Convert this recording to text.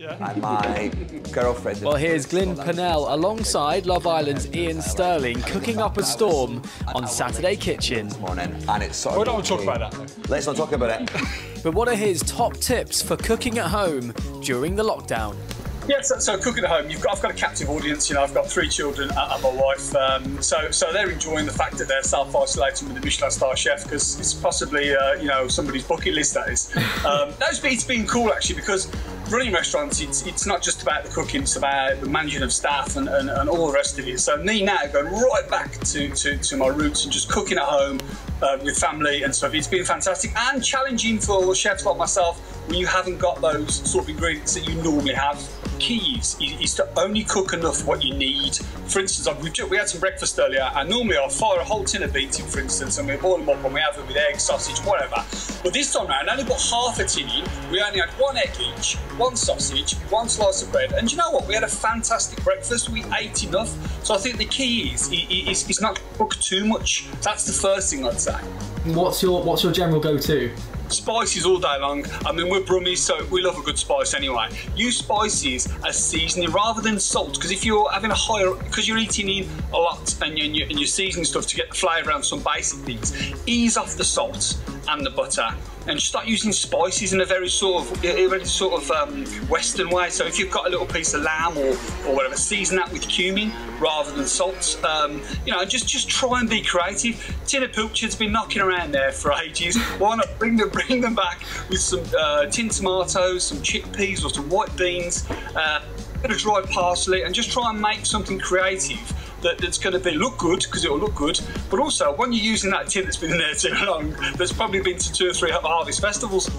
Yeah. And my girlfriend. Well, here's Glynn Purnell alongside Love Island's Iain Stirling cooking up a storm on Saturday Kitchen. This morning, and it's sort of. We don't want to talk about that. Let's not talk about it. but what are his top tips for cooking at home during the lockdown? Yeah, so, so, cooking at home, you've got I've got a captive audience. You know, I've got three children and, my wife. Um, so so they're enjoying the fact that they're self-isolating with a Michelin star chef because it's possibly uh, you know somebody's bucket list. That is. Um, that's it's been cool actually because running restaurants, it's, it's not just about the cooking, it's about the managing of staff and, and, and all the rest of it. So me now going right back to, to, to my roots and just cooking at home uh, with family and stuff. It's been fantastic and challenging for chefs like myself when you haven't got those sort of ingredients that you normally have keys is to only cook enough what you need. For instance, we had some breakfast earlier, and normally I'll fire a whole tin of beets in, for instance, and we boil them up and we have it with eggs, sausage, whatever. But this time around, I only put half a tin in. We only had one egg each, one sausage, one slice of bread, and you know what? We had a fantastic breakfast. We ate enough. So I think the key is is, is not cook too much. That's the first thing I'd say. What's your What's your general go-to? Spices all day long. I mean, we're Brummies, so we love a good spice anyway. Use spices as seasoning rather than salt, because if you're having a higher, because you're eating in a lot and you're, and you're seasoning stuff to get the flavour and some basic things, ease off the salt and the butter and start using spices in a very sort of very sort of um, western way. So if you've got a little piece of lamb or, or whatever season that with cumin rather than salt. Um, you know just just try and be creative. Tin of pilchards been knocking around there for ages. Why not bring them bring them back with some uh, tin tomatoes some chickpeas or some white beans uh, a bit of dried parsley and just try and make something creative that, that's going to be look good because it will look good, but also when you're using that tin that's been in there too long, that's probably been to two or three harvest festivals.